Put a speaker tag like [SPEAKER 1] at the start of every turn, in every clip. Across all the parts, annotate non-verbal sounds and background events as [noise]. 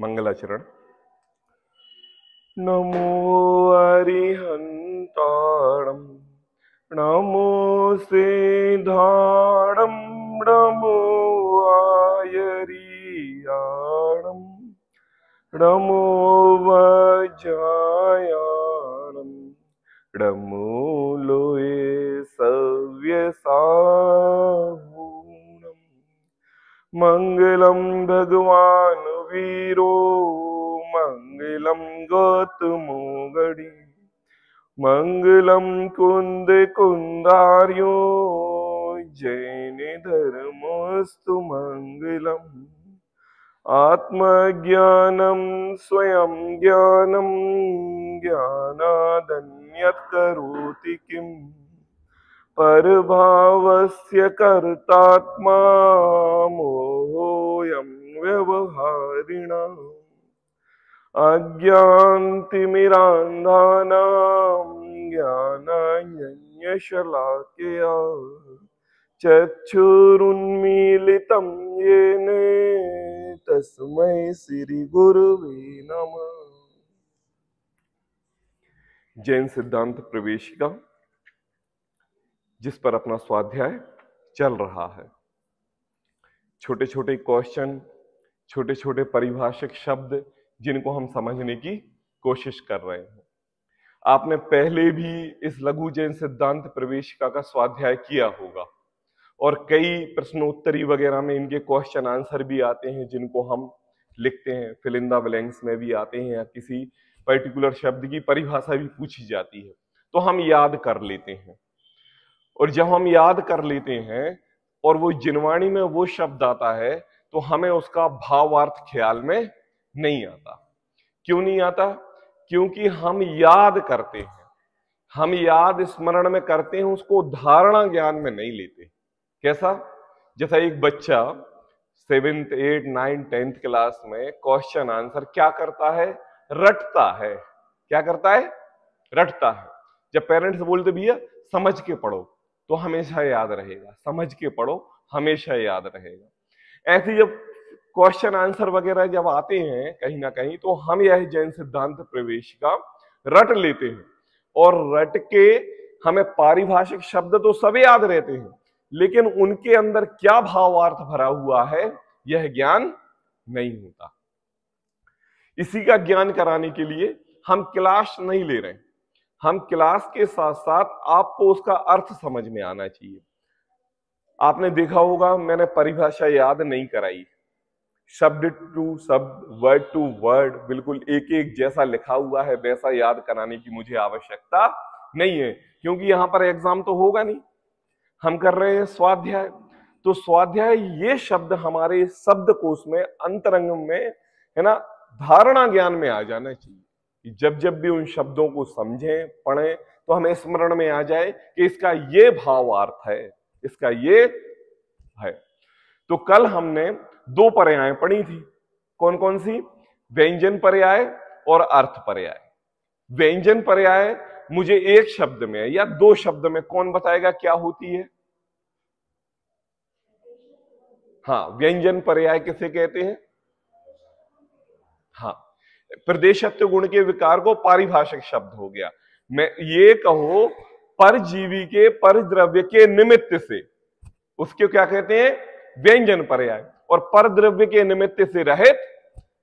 [SPEAKER 1] मंगलाचरण। नमो अरिहन्ताणं नमो सिद्धाणं नमो आयरियाणं नमो वज्रायाणं नमो लोये सव्यसाहूणम् मङ्गलं भगवान् वीरो गौतमो गणि मङ्गलं कुन्द कुन्दार्यो जैने धर्मोऽस्तु मङ्गलम् आत्मज्ञानं, स्वयं ज्ञानं, ज्ञानादन्यत् करोति किम्? परभावस्य कर्तात्मा मोहोऽयं व्यवहारिणाम् अज्ञान्तिमिरान्धानां ज्ञानान्यशलाकया चक्षुरुन्मीलितं तस्मै श्रीगुरुवे नमः। जैन सिद्धांत प्रवेशिका, जिस पर अपना स्वाध्याय चल रहा है। छोटे छोटे क्वेश्चन छोटे छोटे परिभाषिक शब्द जिनको हम समझने की कोशिश कर रहे हैं। आपने पहले भी इस लघु जैन सिद्धांत प्रवेशिका का स्वाध्याय किया होगा और कई प्रश्नोत्तरी वगैरह में इनके क्वेश्चन आंसर भी आते हैं जिनको हम लिखते हैं। फिलिंदा ब्लैंक्स में भी आते हैं या किसी पर्टिकुलर शब्द की परिभाषा भी पूछी जाती है। तो हम याद कर लेते हैं। और जब हम याद कर लेते हैं और वो जिनवाणी में वो शब्द आता है तो हमें उसका भावार्थ ख्याल में नहीं आता। क्यों नहीं आता? क्योंकि हम याद करते हैं। हम याद स्मरण में करते हैं, उसको धारणा ज्ञान में नहीं लेते। कैसा? जैसा एक बच्चा seventh eight nine tenth class में क्वेश्चन आंसर क्या करता है? रटता है। क्या करता है? रटता है। जब पेरेंट्स बोलते, भैया, समझ के पढ़ो। तो हमेशा याद रहेगा। समझ के पढ़ो, हमेशा याद रहेगा। ऐसे जब क्वेश्चन आंसर वगैरह जब आते हैं कहीं ना कहीं तो हम यह जैन सिद्धांत प्रवेश का रट लेते हैं। और रट के हमें पारिभाषिक शब्द तो सब याद रहते हैं, लेकिन उनके अंदर क्या भावार्थ भरा हुआ है, यह ज्ञान नहीं होता। इसी का ज्ञान कराने के लिए हम क्लास नहीं ले रहे हम क्लास के साथ साथ आपको उसका अर्थ समझ में आना चाहिए। आपने देखा होगा, मैंने परिभाषा याद नहीं कराई। शब्द टू शब्द, वर्ड टू वर्ड, बिल्कुल एक एक जैसा लिखा हुआ है, वैसा याद कराने की मुझे आवश्यकता नहीं है, क्योंकि यहाँ पर एग्ज़ाम तो होगा नहीं। हम कर रहे हैं स्वाध्याय। तो स्वाध्याय ये शब्द हमारे शब्द कोश में, अंतरंग में, है ना, धारणा ज्ञान में आ जाना चाहिए। जब जब भी उन शब्दों को समझें, पढ़ें तो हमें स्मरण में आ जाए कि इसका ये भावार्थ है। इसका ये है। तो कल हमने दो पर्याय पढ़ी थी। कौन कौन सी? व्यंजन पर्याय और अर्थ पर्याय व्यंजन पर्याय मुझे एक शब्द में या दो शब्द में कौन बताएगा क्या होती है? हाँ व्यंजन पर्याय किसे कहते हैं? हाँ प्रदेशत्व गुण के विकार को पारिभाषिक शब्द हो गया। मैं ये कहो परजीवी के, परद्रव्य के निमित्त से। उसके क्या कहते हैं? व्यंजन पर्याय और परद्रव्य के निमित्त से रहित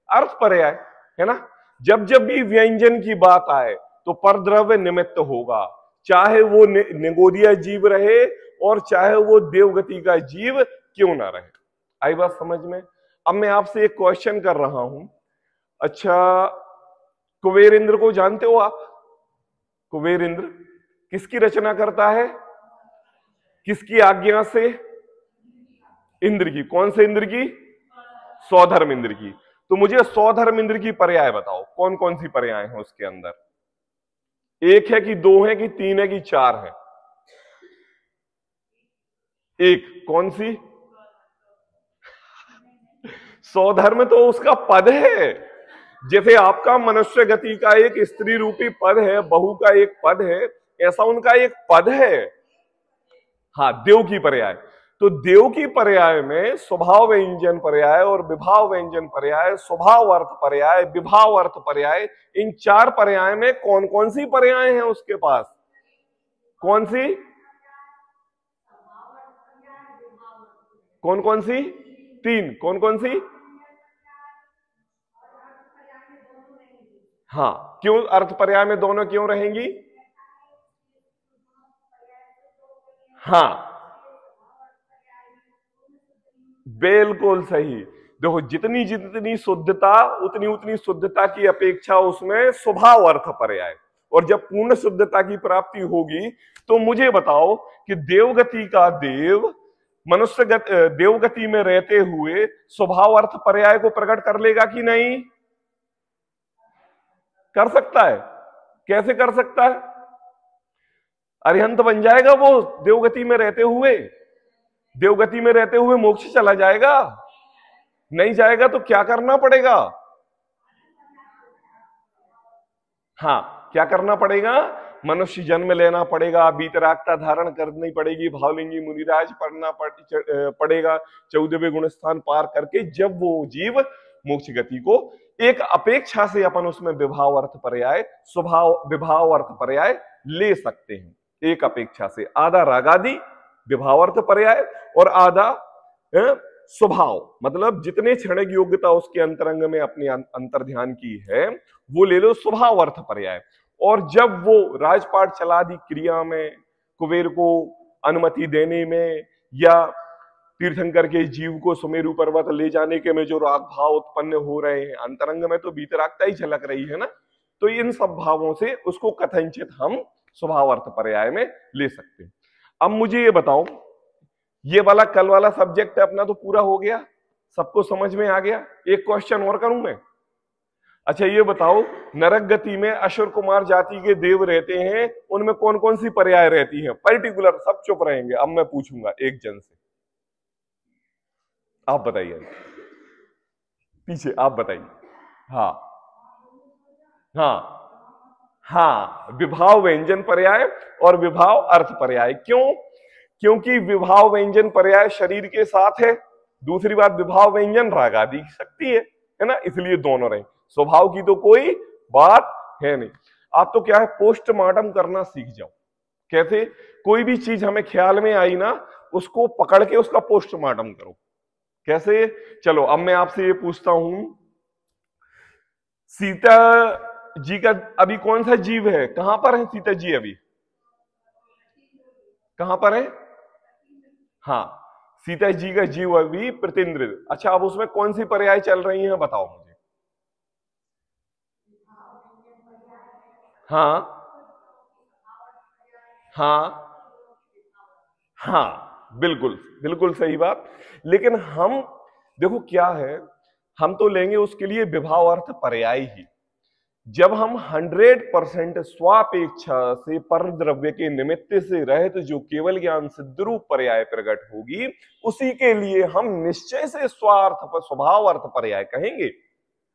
[SPEAKER 1] अर्थ पर्याय है ना? जब जब भी व्यंजन की बात आए तो परद्रव्य निमित्त होगा। चाहे वो निगोदिया जीव रहे और चाहे वो देवगति का जीव क्यों ना रहे। आई बात समझ में? अब मैं आपसे एक क्वेश्चन कर रहा हूँ। अच्छा कुबेर इंद्र को जानते हो आप? कुबेर इंद्र? किसकी रचना करता है? किसकी आज्ञा से? इंद्र की। कौन से इंद्र की? सौधर्म इंद्र की। तो मुझे सौधर्म इंद्र की पर्याय बताओ। कौन कौन सी पर्याय हैं उसके अंदर? एक है कि दो है कि तीन है कि चार है? एक। कौन सी? सौधर्म तो उसका पद है। जैसे आपका मनुष्य गति का एक स्त्री रूपी पद है, बहु का एक पद है ऐसा उनका एक पद है। हाँ देव की पर्याय। तो देव की पर्याय में स्वभाव व्यंजन पर्याय और विभाव व्यंजन पर्याय स्वभाव अर्थ पर्याय विभाव अर्थ पर्याय, इन चार पर्याय में कौन कौन सी पर्याय हैं उसके पास? कौन सी? कौन कौन सी? तीन। कौन कौन सी? हाँ क्यों? अर्थ पर्याय में दोनों क्यों रहेंगी? हाँ। बिल्कुल सही। देखो, जितनी जितनी शुद्धता, उतनी उतनी शुद्धता की अपेक्षा उसमें स्वभाव अर्थ पर्याय और जब पूर्ण शुद्धता की प्राप्ति होगी तो मुझे बताओ कि देवगति का देव मनुष्य देवगति में रहते हुए स्वभाव अर्थ पर्याय को प्रकट कर लेगा कि नहीं? कर सकता है। कैसे कर सकता है? अरिहंत बन जाएगा वो, देवगति में रहते हुए। देवगति में रहते हुए मोक्ष चला जाएगा। नहीं जाएगा तो क्या करना पड़ेगा? हाँ क्या करना पड़ेगा? मनुष्य जन्म लेना पड़ेगा बीतरागता धारण करनी पड़ेगी, भावलिंगी मुनिराज पढ़ना पड़ेगा, चौदहवे गुण स्थान पार करके जब वो जीव मोक्ष गति को एक अपेक्षा से अपन उसमें विभाव अर्थ पर्याय, स्वभाव विभाव अर्थ पर्याय ले सकते हैं। एक अपेक्षा से। आधा रागादि विभाव अर्थ पर्याय और आधा स्वभाव। मतलब जितने क्षणिक योग्यता उसके अंतरंग में अपने अं-, अंतर ध्यान की है वो ले लो स्वभाव अर्थ पर्याय। और जब वो राजपाट चला दी क्रिया में कुबेर को अनुमति देने में या तीर्थंकर के जीव को सुमेरु पर्वत ले जाने के में जो राग भाव उत्पन्न हो रहे हैं अंतरंग में तो बीतरागता ही झलक रही है ना? तो इन सब भावों से उसको कथनचित हम स्वभाव अर्थ पर्याय में ले सकते हैं। अब मुझे ये बताओ, ये वाला कल वाला सब्जेक्ट अपना तो पूरा हो गया, सबको समझ में आ गया, एक क्वेश्चन और करूँ मैं? अच्छा ये बताओ, नरक गति में अशुर कुमार जाति के देव रहते हैं, उनमें कौन कौन सी पर्याय रहती है? पर्टिकुलर सब चुप रहेंगे, अब मैं पूछूँगा एक जन से। आप बताइए। पीछे, आप बताइए। हाँ। हाँ। हाँ विभाव व्यंजन पर्याय और विभाव अर्थ पर्याय। क्यों? क्योंकि विभाव व्यंजन पर्याय शरीर के साथ है, दूसरी बात विभाव व्यंजन रागादि शक्ति है है ना? इसलिए दोनों रहे। स्वभाव की तो कोई बात है नहीं। आप तो क्या है पोस्टमार्टम करना सीख जाओ। कैसे? कोई भी चीज़ हमें ख्याल में आई ना, उसको पकड़ के उसका पोस्टमार्टम करो। कैसे? चलो, अब मैं आपसे ये पूछता हूँ। सीता जी का अभी कौन सा जीव है? कहाँ पर है सीता जी अभी? कहाँ पर है? हाँ सीता जी का जीव अभी प्रतिन्द्र अच्छा अब उसमें कौन सी पर्याय चल रही है, बताओ मुझे। हाँ हाँ हाँ बिल्कुल बिल्कुल सही बात। लेकिन हम, देखो क्या है, हम तो लेंगे उसके लिए विभाव अर्थ पर्याय ही। जब हम 100 परसेंट स्वापेक्षा से पर द्रव्य के निमित्त से रहित तो जो केवल ज्ञान सिद्ध रूप पर्याय प्रकट होगी, उसी के लिए हम निश्चय से स्वार्थ पर स्वभाव अर्थ पर्याय कहेंगे।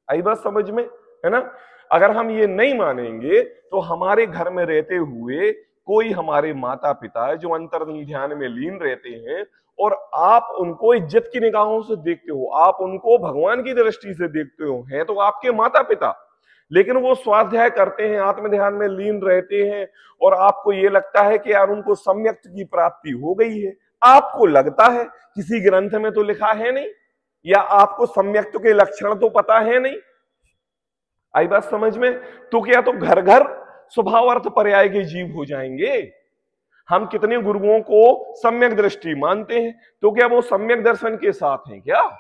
[SPEAKER 1] आई बात समझ में? है ना? अगर हम ये नहीं मानेंगे तो हमारे घर में रहते हुए कोई हमारे माता पिता जो अंतर ध्यान में लीन रहते हैं, और आप उनको इज़्ज़त की निगाहों से देखते हो, आप उनको भगवान की दृष्टि से देखते हो, हैं तो आपके माता पिता लेकिन वो स्वाध्याय करते हैं आत्म ध्यान में लीन रहते हैं और आपको ये लगता है कि यार उनको सम्यक की प्राप्ति हो गई है। आपको लगता है? किसी ग्रंथ में तो लिखा है नहीं? या आपको सम्यक्त के लक्षण तो पता है नहीं? आई बात समझ में? तो क्या तो घर घर स्वभाव अर्थ पर्याय के जीव हो जाएँगे? हम कितने गुरुओं को सम्यक दृष्टि मानते हैं? तो क्या वो सम्यक दर्शन के साथ हैं क्या?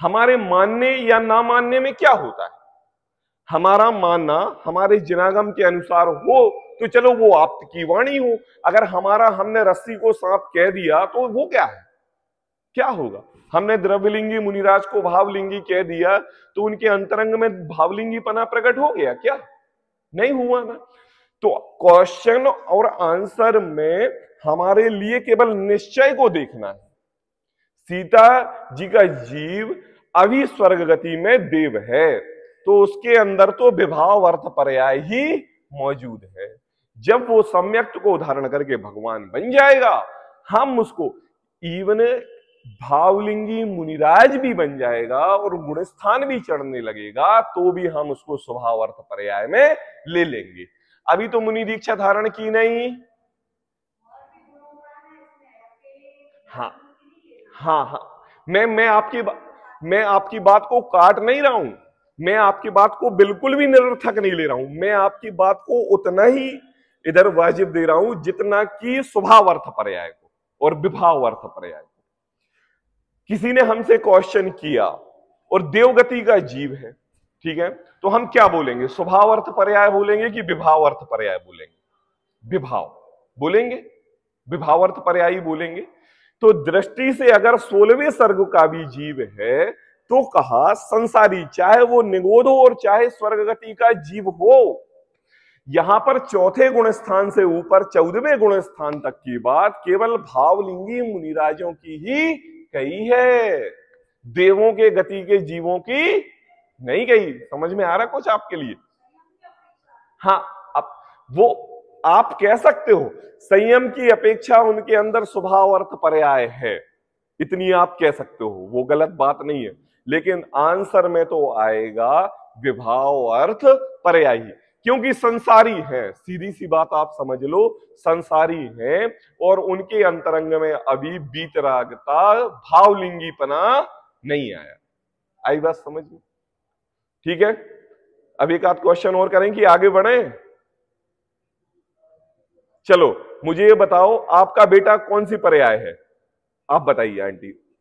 [SPEAKER 1] हमारे मानने या ना मानने में क्या होता है? हमारा मानना हमारे जिनागम के अनुसार हो तो चलो वो आपकी वाणी हो। अगर हमारा, हमने रस्सी को सांप कह दिया तो वो क्या है? क्या होगा? हमने द्रव्यलिंगी मुनिराज को भावलिंगी कह दिया तो उनके अंतरंग में भावलिंगी पना प्रकट हो गया क्या? नहीं हुआ ना। तो क्वेश्चन और आंसर में हमारे लिए केवल निश्चय को देखना है। सीता जी का जीव अभी स्वर्ग गति में देव है। तो उसके अंदर तो विभाव अर्थ पर्याय ही मौजूद है। जब वो सम्यक्त को उदाहरण करके भगवान बन जाएगा, हम उसको इवन भावलिंगी मुनिराज भी बन जाएगा और गुणस्थान भी चढ़ने लगेगा तो भी हम उसको स्वभाव अर्थ पर्याय में ले लेंगे। अभी तो मुनि दीक्षा धारण की नहीं। हाँ हाँ हाँ। मैं मैं आपकी मैं आपकी बात को काट नहीं रहा हूँ। मैं आपकी बात को बिल्कुल भी निरर्थक नहीं ले रहा हूँ। मैं आपकी बात को उतना ही इधर वाजिब दे रहा हूँ जितना कि स्वभाव अर्थ पर्याय को और विभाव अर्थ पर्याय को किसी ने हमसे क्वेश्चन किया और देवगति का जीव है, ठीक है? तो हम क्या बोलेंगे? स्वभाव अर्थ पर्याय बोलेंगे कि विभाव अर्थ पर्याय बोलेंगे? विभाव। बोलेंगे? विभाव अर्थ पर्याय बोलेंगे? तो दृष्टि से अगर सोलहवें सर्ग का भी जीव है तो कहा, संसारी चाहे वो निगोध हो और चाहे स्वर्गगति का जीव हो, यहाँ पर चौथे गुण स्थान से ऊपर चौदहवें गुण स्थान तक की बात केवल भावलिंगी मुनिराजों की ही कही है। देवों के गति के जीवों की नहीं कही। समझ में आ रहा कुछ आपके लिए? हाँ अब वो आप कह सकते हो, संयम की अपेक्षा उनके अंदर स्वभाव अर्थ पर्याय है। इतनी आप कह सकते हो, वो गलत बात नहीं है। लेकिन आंसर में तो आएगा विभाव अर्थ पर्यायी। क्योंकि संसारी है, सीधी सी बात आप समझ लो, संसारी हैं और उनके अंतरंग में अभी बीतरागता, भावलिंगीपना नहीं आया। आई बात समझ में ठीक है? अब एक आध क्वेश्चन और करें कि आगे बढ़े? चलो, मुझे ये बताओ, आपका बेटा कौन सी पर्याय है? आप बताइए, आंटी।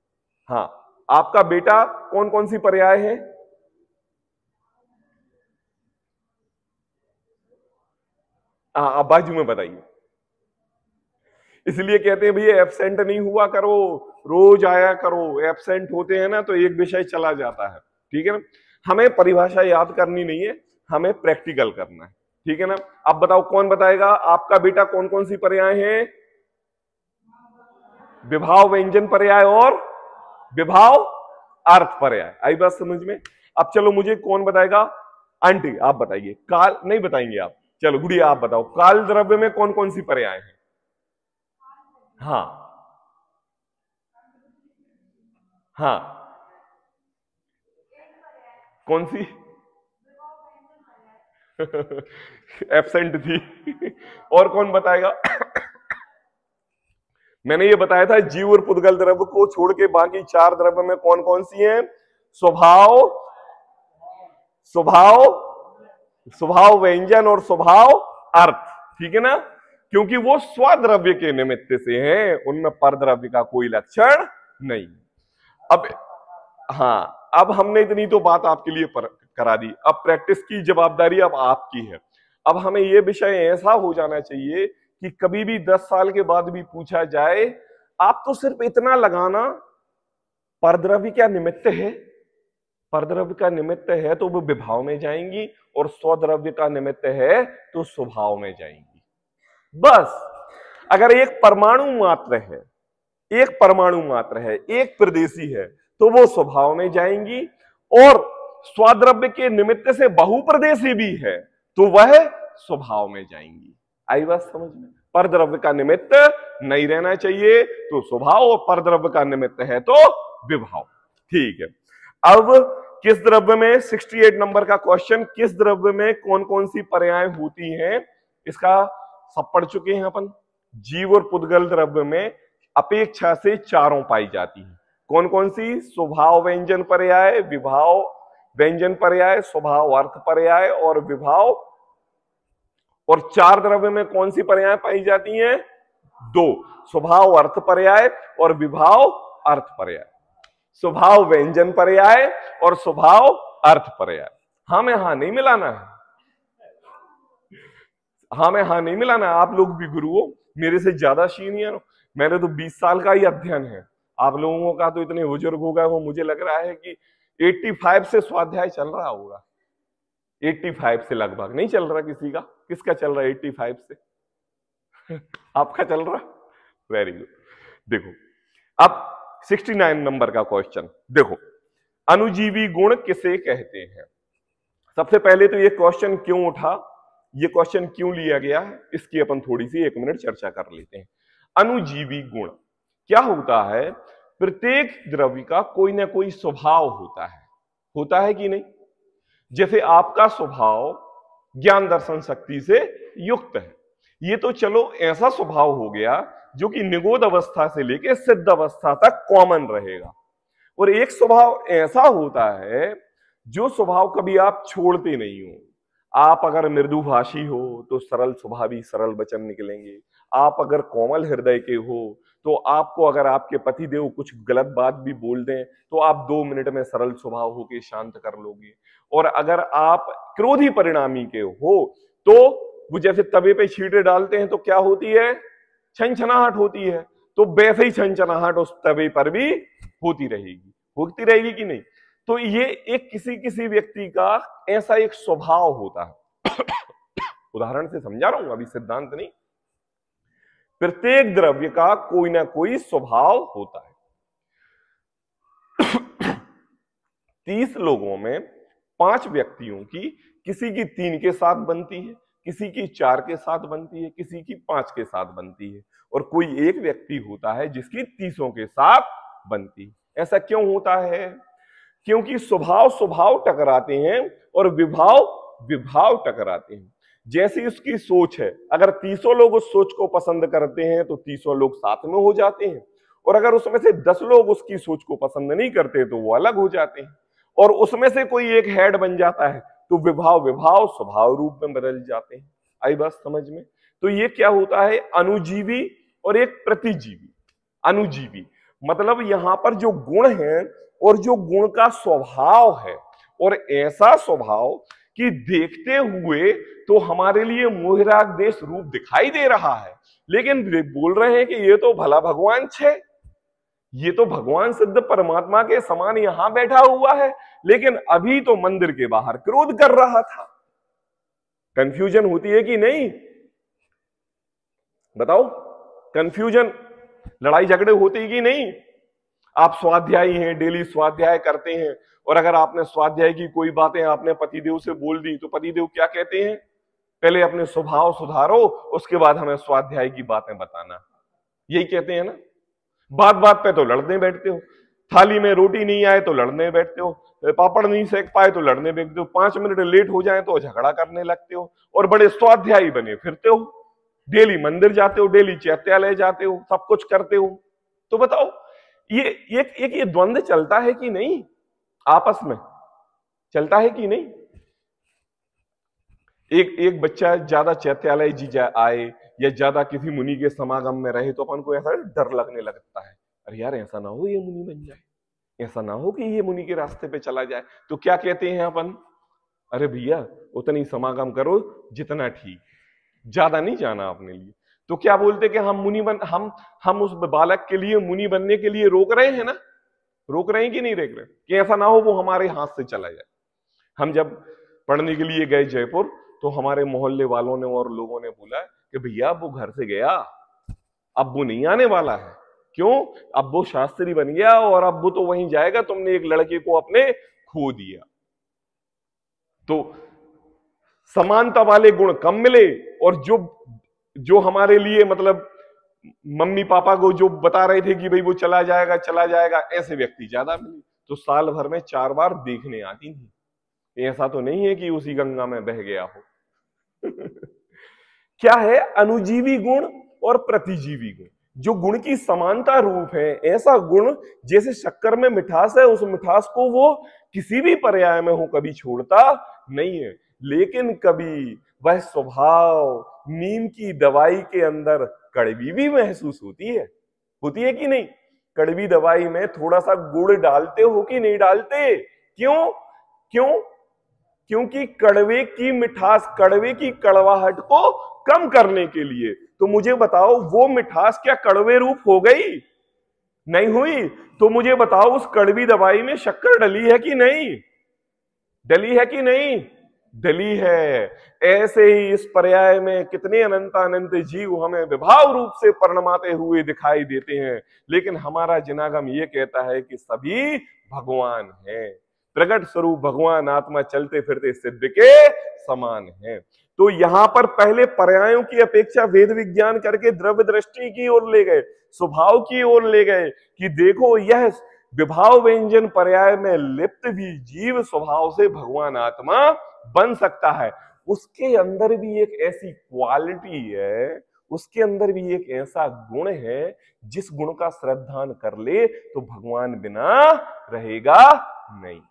[SPEAKER 1] हाँ। आपका बेटा कौन कौन सी पर्याय है? हाँ आप बाजू में बताइए। इसलिए कहते हैं, भैया एबसेंट नहीं हुआ करो, रोज आया करो। एबसेंट होते हैं ना तो एक विषय चला जाता है। ठीक है ना? हमें परिभाषा याद करनी नहीं है, हमें प्रैक्टिकल करना है। ठीक है ना? अब बताओ, कौन बताएगा? आपका बेटा कौन कौन सी पर्याय है? विभाव व्यंजन पर्याय और विभाव अर्थ पर्याय आई बात समझ में? अब चलो मुझे कौन बताएगा? आंटी, आप बताइए। काल, नहीं बताएँगे आप। चलो, गुड़िया, आप बताओ। काल द्रव्य में कौन कौन सी पर्याय है? हाँ। हाँ। कौन सी? [laughs] एबसेंट थी। और कौन बताएगा? मैंने ये बताया था जीव और पुद्गल द्रव्य को छोड़ के बाकी चार द्रव्य में कौन कौन सी हैं? स्वभाव स्वभाव स्वभाव व्यंजन और स्वभाव अर्थ। ठीक है ना? क्योंकि वो स्वद्रव्य के निमित्त से हैं उनमें पर द्रव्य का कोई लक्षण नहीं। अब हाँ अब हमने इतनी तो बात आपके लिए पर, करा दी। अब प्रैक्टिस की जवाबदारी अब आपकी है। अब हमें यह विषय ऐसा हो जाना चाहिए कि कभी भी दस साल के बाद भी पूछा जाए, आप तो सिर्फ़ इतना लगाना, परद्रव्य क्या निमित्त है? परद्रव्य का निमित्त है तो वो विभाव में जाएँगी और स्वद्रव्य का निमित्त है तो स्वभाव में जाएँगी। बस, अगर एक परमाणु मात्र है, एक परमाणु मात्र है, एक प्रदेशी है तो वो स्वभाव में जाएँगी और स्वाद्रव्य के निमित्त से बहुप्रदेशी भी है तो वह स्वभाव में जाएँगी। आई बात समझ में? परद्रव्य का निमित्त नहीं रहना चाहिए। तो स्वभाव और परद्रव्य का निमित्त है तो विभाव। ठीक है। अब किस द्रव्य में? 68 नंबर का क्वेश्चन किस द्रव्य में कौन कौन सी पर्याय होती हैं? इसका सब पढ़ चुके हैं अपन। जीव और पुद्गल द्रव्य में अपेक्षा से चारों पाई जाती है। कौन कौन सी? स्वभाव व्यंजन पर्याय, विभाव व्यंजन पर्याय, स्वभाव अर्थ पर्याय और विभाव और चार द्रव्य में कौन सी पर्याय पाई जाती हैं? दो। स्वभाव अर्थ पर्याय और विभाव अर्थ पर्याय। स्वभाव व्यंजन पर्याय और स्वभाव अर्थ पर्याय। हाँ में हाँ नहीं मिलाना है। हाँ में हाँ नहीं मिलाना आप लोग भी गुरु हो, मेरे से ज़्यादा सीनियर हो। मैंने तो 20 साल का ही अध्ययन है। आप लोगों का तो इतने बुज़ुर्ग हो गए वो मुझे लग रहा है कि 85 से स्वाध्याय चल रहा होगा। 85 से लगभग नहीं चल रहा किसी का। किसका चल रहा है 85 से? [laughs] आपका चल रहा? वेरी गुड देखो, अब 69 नंबर का क्वेश्चन देखो, अनुजीवी गुण किसे कहते हैं? सबसे पहले तो ये क्वेश्चन क्यों उठा? ये क्वेश्चन क्यों लिया गया? है इसकी अपन थोड़ी सी एक मिनट चर्चा कर लेते हैं। अनुजीवी गुण, क्या होता है? प्रत्येक द्रव्य का कोई ना कोई स्वभाव होता है। होता है कि नहीं? जैसे आपका स्वभाव ज्ञान दर्शन शक्ति से युक्त है। ये तो चलो ऐसा स्वभाव हो गया जो कि निगोद अवस्था से लेकर सिद्ध अवस्था तक कॉमन रहेगा। और एक स्वभाव ऐसा होता है, जो स्वभाव कभी आप छोड़ते नहीं हो। आप अगर मृदुभाषी हो तो सरल स्वभावी सरल वचन निकलेंगे। आप अगर कोमल हृदय के हो तो आपको अगर आपके पति देव कुछ गलत बात भी बोल दें तो आप दो मिनट में सरल स्वभाव होके शांत कर लोगे। और अगर आप क्रोधी परिणामी के हो तो वो जैसे तवे पे छीटे डालते हैं तो क्या होती है? छनछनाहट होती है। तो वैसे ही छनछनाहट उस तवे पर भी होती रहेगी। होती रहेगी कि नहीं? तो ये एक किसी किसी व्यक्ति का ऐसा एक स्वभाव होता है। उदाहरण से समझा रहा हूँ, अभी सिद्धांत नहीं। प्रत्येक द्रव्य का कोई ना कोई स्वभाव होता है। तीस लोगों में पाँच व्यक्तियों की किसी की तीन के साथ बनती है, किसी की चार के साथ बनती है, किसी की पाँच के साथ बनती है। और कोई एक व्यक्ति होता है जिसकी तीसों के साथ बनती है। ऐसा क्यों होता है? क्योंकि स्वभाव स्वभाव टकराते हैं और विभाव विभाव टकराते हैं। जैसी उसकी सोच है, अगर तीसों लोग उस सोच को पसंद करते हैं तो तीसों लोग साथ में हो जाते हैं। और अगर उसमें से दस लोग उसकी सोच को पसंद नहीं करते तो वो अलग हो जाते हैं। और उसमें से कोई एक हेड बन जाता है तो विभाव विभाव स्वभाव रूप में बदल जाते हैं। आई बात समझ में? तो ये क्या होता है? अनुजीवी और एक प्रतिजीवी। अनुजीवी। मतलब यहाँ पर जो गुण है और जो गुण का स्वभाव है, और ऐसा स्वभाव कि देखते हुए तो हमारे लिए मोहराग देश रूप दिखाई दे रहा है। लेकिन बोल रहे हैं कि ये तो भला भगवान छे। ये तो भगवान सिद्ध परमात्मा के समान यहाँ बैठा हुआ है, लेकिन अभी तो मंदिर के बाहर क्रोध कर रहा था। कंफ्यूजन होती है कि नहीं? बताओ कंफ्यूजन लड़ाई झगड़े होते कि नहीं? आप स्वाध्यायी हैं, डेली स्वाध्याय करते हैं। और अगर आपने स्वाध्याय की कोई बातें आपने पतिदेव से बोल दी तो पतिदेव क्या कहते हैं? पहले अपने स्वभाव सुधारो, उसके बाद हमें स्वाध्याय की बातें बताना। यही कहते हैं ना? बात बात पे तो लड़ने बैठते हो। थाली में रोटी नहीं आए तो लड़ने बैठते हो। पापड़ नहीं सेक पाए तो लड़ने बैठते हो। पाँच मिनट लेट हो जाए तो झगड़ा करने लगते हो। और बड़े स्वाध्यायी बने, फिरते हो। डेली मंदिर जाते हो, डेली चैत्यालय जाते हो, सब कुछ करते हो। तो बताओ ये एक एक ये द्वंद्व चलता है कि नहीं? आपस में चलता है कि नहीं? एक एक बच्चा ज़्यादा चैत्यालय जी जा आए या ज़्यादा किसी मुनि के समागम में रहे तो अपन को ऐसा डर लगने लगता है। अरे यार, ऐसा ना हो ये मुनि बन जाए। ऐसा ना हो कि ये मुनि के रास्ते पे चला जाए। तो क्या कहते हैं अपन? अरे भैया, उतनी समागम करो जितना ठीक। ज़्यादा नहीं जाना अपने लिए। तो क्या बोलते कि हम मुनि बन, हम हम उस बालक के लिए, मुनि बनने के लिए रोक रहे हैं ना? रोक रहे हैं कि नहीं रोक रहे? कि ऐसा ना हो वो हमारे हाथ से चला जाए। हम जब पढ़ने के लिए गए जयपुर तो हमारे मोहल्ले वालों ने और लोगों ने बोला कि भैया वो घर से गया। अब वो नहीं आने वाला है। क्यों? अब वो शास्त्री बन गया और अब वो तो वहीं जाएगा। तुमने एक लड़के को अपने खो दिया। तो समानता वाले गुण कम मिले और जो जो हमारे लिए मतलब मम्मी पापा को जो बता रहे थे कि भाई वो चला जाएगा चला जाएगा, ऐसे व्यक्ति ज़्यादा मिले तो साल भर में चार बार देखने आती थी। ऐसा तो नहीं है कि उसी गंगा में बह गया हो। [laughs] क्या है अनुजीवी गुण और प्रतिजीवी गुण? जो गुण की समानता रूप है, ऐसा गुण जैसे शक्कर में मिठास है, उस मिठास को वो किसी भी पर्याय में हो कभी छोड़ता नहीं है। लेकिन कभी वह स्वभाव नीम की दवाई के अंदर कड़वी भी महसूस होती है। होती है कि नहीं? कड़वी दवाई में थोड़ा सा गुड़ डालते हो कि नहीं डालते? क्यों? क्यों? क्योंकि कड़वे की मिठास, कड़वे की कड़वाहट को कम करने के लिए। तो मुझे बताओ, वो मिठास क्या कड़वे रूप हो गई? नहीं हुई? तो मुझे बताओ, उस कड़वी दवाई में शक्कर डली है कि नहीं? डली है कि नहीं? डली है। ऐसे ही इस पर्याय में कितने अनंत अनंत जीव हमें विभाव रूप से परिणमाते हुए दिखाई देते हैं। लेकिन हमारा जिनागम ये कहता है कि सभी भगवान हैं। प्रकट स्वरूप भगवान आत्मा चलते फिरते सिद्ध के समान है। तो यहाँ पर पहले पर्यायों की अपेक्षा वेद विज्ञान करके द्रव्य दृष्टि की ओर ले गए, स्वभाव की ओर ले गए कि देखो यह विभाव व्यंजन पर्याय में लिप्त भी जीव स्वभाव से भगवान आत्मा बन सकता है। उसके अंदर भी एक ऐसी क्वालिटी है, उसके अंदर भी एक ऐसा गुण है, जिस गुण का श्रद्धान कर ले तो भगवान बिना रहेगा नहीं।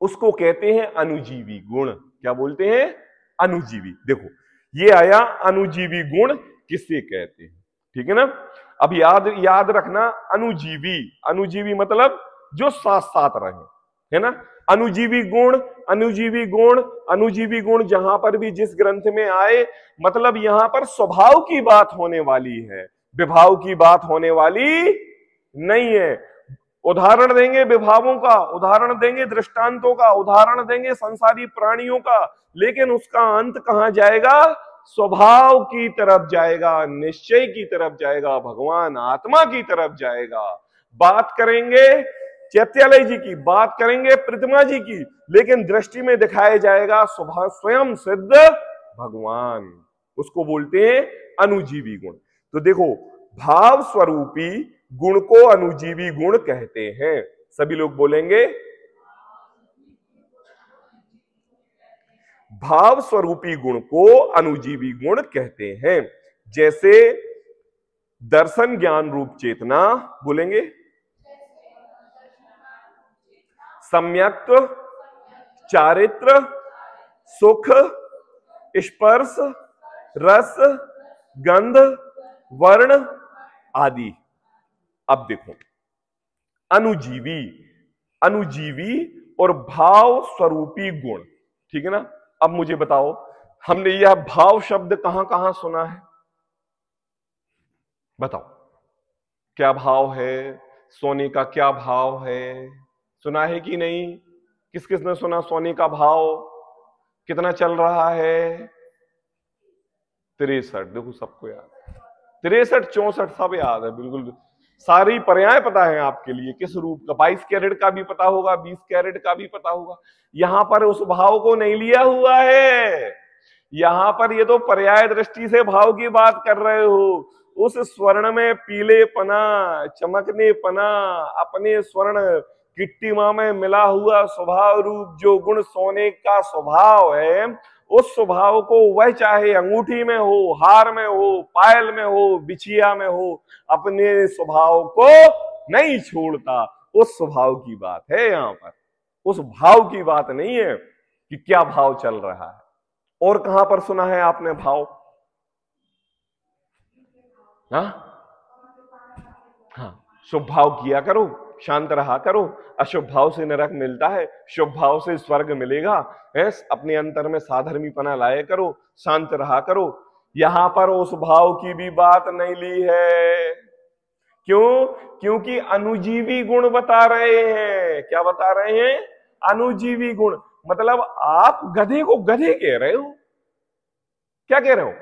[SPEAKER 1] उसको कहते हैं अनुजीवी गुण। क्या बोलते हैं? अनुजीवी। देखो, ये आया अनुजीवी गुण किसे कहते हैं? ठीक है ना? अब याद याद रखना अनुजीवी। अनुजीवी मतलब जो साथ साथ रहे, है ना? अनुजीवी गुण अनुजीवी गुण अनुजीवी गुण जहाँ पर भी जिस ग्रंथ में आए मतलब यहाँ पर स्वभाव की बात होने वाली है। विभाव की बात होने वाली नहीं है। उदाहरण देंगे विभावों का, उदाहरण देंगे दृष्टांतों का, उदाहरण देंगे संसारी प्राणियों का, लेकिन उसका अंत कहाँ जाएगा? स्वभाव की तरफ़ जाएगा, निश्चय की तरफ़ जाएगा, भगवान आत्मा की तरफ़ जाएगा। बात करेंगे चैत्यालय जी की, बात करेंगे प्रतिमा जी की, लेकिन दृष्टि में दिखाया जाएगा स्वभाव स्वयं सिद्ध भगवान। उसको बोलते हैं अनुजीवी गुण। तो देखो, भाव स्वरूपी गुण को अनुजीवी गुण कहते हैं। सभी लोग बोलेंगे भाव स्वरूपी गुण को अनुजीवी गुण कहते हैं। जैसे दर्शन ज्ञान रूप चेतना, बोलेंगे? सम्यक, चारित्र, सुख, स्पर्श, रस, गंध, वर्ण आदि। अब देखो, अनुजीवी अनुजीवी और भाव स्वरूपी गुण, ठीक है ना? अब मुझे बताओ, हमने यह भाव शब्द कहाँ कहाँ सुना है? बताओ, क्या भाव है? सोने का क्या भाव है? सुना है कि नहीं? किस किस ने सुना सोने का भाव? कितना चल रहा है? तिरसठ, देखो सबको याद तिरसठ, चौसठ सब याद है, बिल्कुल। सारी पर्याय पता है आपके लिए, किस रूप का? बाईस कैरेट का भी पता होगा, बीस कैरेट का भी पता होगा। यहाँ पर उस भाव को नहीं लिया हुआ है। यहाँ पर ये तो पर्याय दृष्टि से भाव की बात कर रहे हो। उस स्वर्ण में पीले पना चमकने पना अपने स्वर्ण किट्टी किट्टीमा में मिला हुआ स्वभाव रूप, जो गुण सोने का स्वभाव है उस स्वभाव को वह चाहे अंगूठी में हो, हार में हो, पायल में हो, बिछिया में हो, अपने स्वभाव को नहीं छोड़ता। उस स्वभाव की बात है यहाँ पर। उस भाव की बात नहीं है कि क्या भाव चल रहा है। और कहाँ पर सुना है आपने भाव? हा? हाँ शुभ भाव किया करो। शांत रहा करो। अशुभ भाव से नरक मिलता है, शुभ भाव से स्वर्ग मिलेगा। है अपने अंतर में साधर्मी पना लाए करो, शांत रहा करो। यहाँ पर उस भाव की भी बात नहीं ली है। क्यों? क्योंकि अनुजीवी गुण बता रहे हैं। क्या बता रहे हैं? अनुजीवी गुण। मतलब आप गधे को गधे कह रहे हो। क्या कह रहे हो?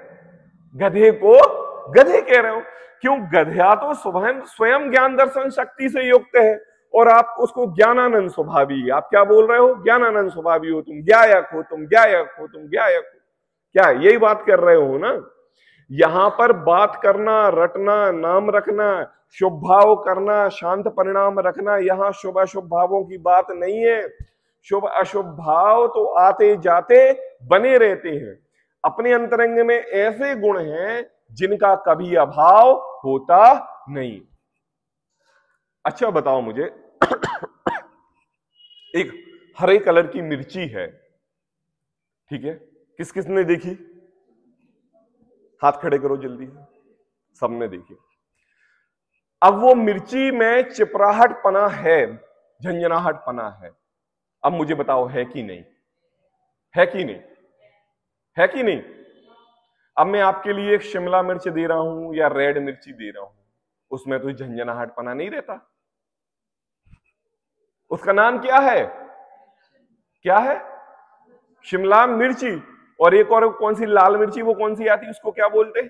[SPEAKER 1] गधे को गधे कह रहे हो। क्यों गधया तो स्वयं स्वयं ज्ञान दर्शन शक्ति से युक्त है और आप उसको ज्ञानानंद स्वभावी, आप क्या बोल रहे हो? ज्ञानानंद स्वभावी हो तुम, ज्ञायक हो तुम, ज्ञायक हो तुम, ज्ञायक हो। क्या यही बात कर रहे हो ना? यहाँ पर बात करना, रटना, नाम रखना, शुभ भाव करना, शांत परिणाम रखना, यहाँ शुभ अशुभ भावों की बात नहीं है। शुभ अशुभ भाव तो आते जाते बने रहते हैं। अपने अंतरंग में ऐसे गुण हैं जिनका कभी अभाव होता नहीं। अच्छा बताओ मुझे। [coughs] एक हरे कलर की मिर्ची है। ठीक है? किस किसने देखी? हाथ खड़े करो जल्दी। सबने देखी। अब वो मिर्ची में चिपराहट पना है झंझनाहट पना है। अब मुझे बताओ, है कि नहीं? है कि नहीं? है कि नहीं? अब मैं आपके लिए एक शिमला मिर्च दे रहा हूँ या रेड मिर्ची दे रहा हूँ। उसमें तो झंझनाहट पना नहीं रहता। उसका नाम क्या है? क्या है? शिमला मिर्ची। और एक और कौन सी लाल मिर्ची, वो कौन सी आती उसको क्या बोलते